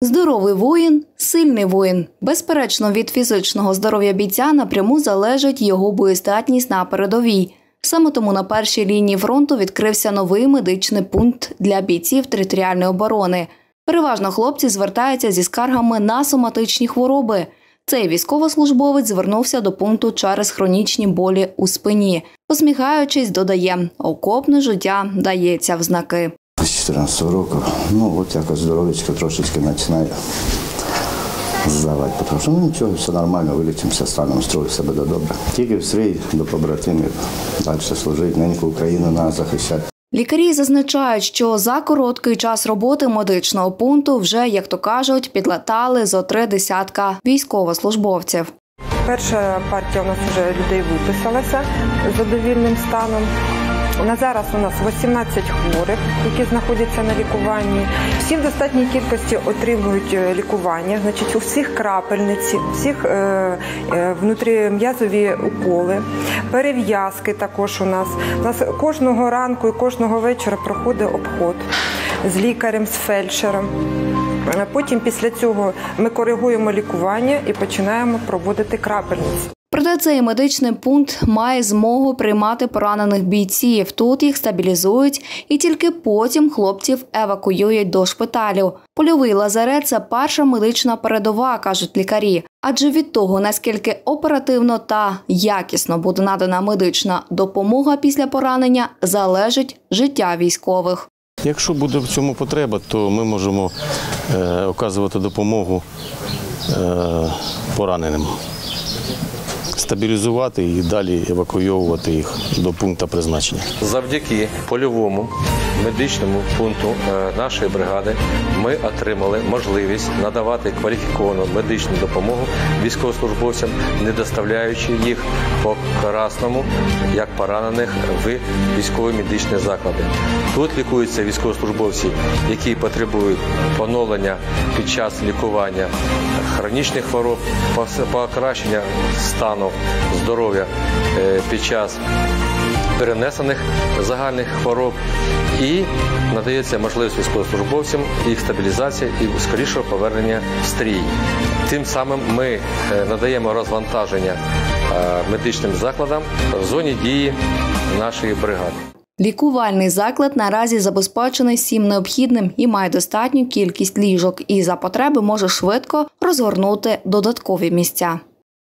Здоровий воїн сильний воїн. Безперечно, від фізичного здоров'я бійця напряму залежить його боєздатність на передовій. Саме тому на першій лінії фронту відкрився новий медичний пункт для бійців територіальної оборони. Переважно хлопці звертаються зі скаргами на соматичні хвороби. Цей військовослужбовець звернувся до пункту через хронічні болі у спині. Посміхаючись, додає, окопне життя дається в знаки. З 14 року, ну от якось здоров'ячко трошечки починає здавати, тому що ну нічого, все нормально, вилічимося, станемо строю, все буде добре. Тільки в стрій до побратимів, далі служити, неньку Україну нас захищати. Лікарі зазначають, що за короткий час роботи медичного пункту вже, як то кажуть, підлатали зо три десятка військовослужбовців. Перша партія у нас вже людей виписалася з задовільним станом. На зараз у нас 18 хворих, які знаходяться на лікуванні. Всі в достатній кількості отримують е, лікування. Значить, у всіх крапельниці, всіх е, е, внутрім'язові уколи, перев'язки також у нас. У нас кожного ранку і кожного вечора проходить обход з лікарем, з фельдшером. Е, Потім після цього ми коригуємо лікування і починаємо проводити крапельниці. Проте цей медичний пункт має змогу приймати поранених бійців. Тут їх стабілізують і тільки потім хлопців евакуюють до шпиталю. Польовий лазарет це перша медична передова, кажуть лікарі. Адже від того, наскільки оперативно та якісно буде надана медична допомога після поранення, залежить життя військових. Якщо буде в цьому потреба, то ми можемо е, оказувати допомогу е, пораненим, стабілізувати і далі евакуйовувати їх до пункту призначення. Завдяки польовому медичному пункту е, нашої бригади ми отримали можливість надавати кваліфіковану медичну допомогу військовослужбовцям, не доставляючи їх по красному, як поранених в військові медичні заклади. Тут лікуються військовослужбовці, які потребують поновлення під час лікування хронічних хвороб, покращення стану здоров'я е, під час перенесених загальних хвороб і надається можливість військовослужбовцям їх стабілізації і скорішого повернення в стрій. Тим самим ми е, надаємо розвантаження е, медичним закладам в зоні дії нашої бригади. Лікувальний заклад наразі забезпечений всім необхідним і має достатню кількість ліжок, і за потреби може швидко розгорнути додаткові місця.